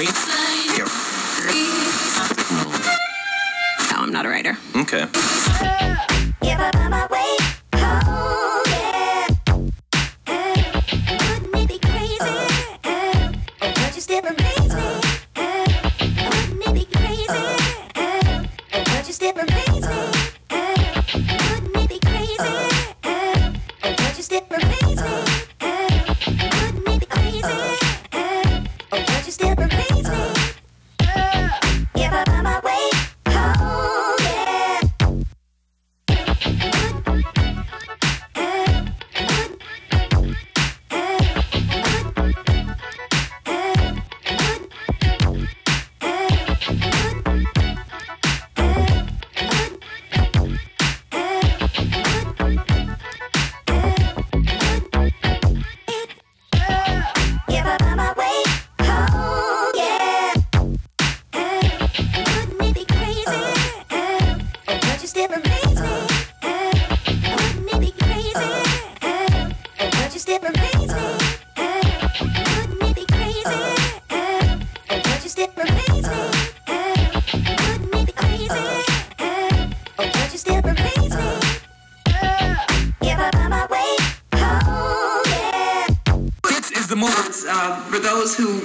No, oh, I'm not a writer. Okay. uh, for those who.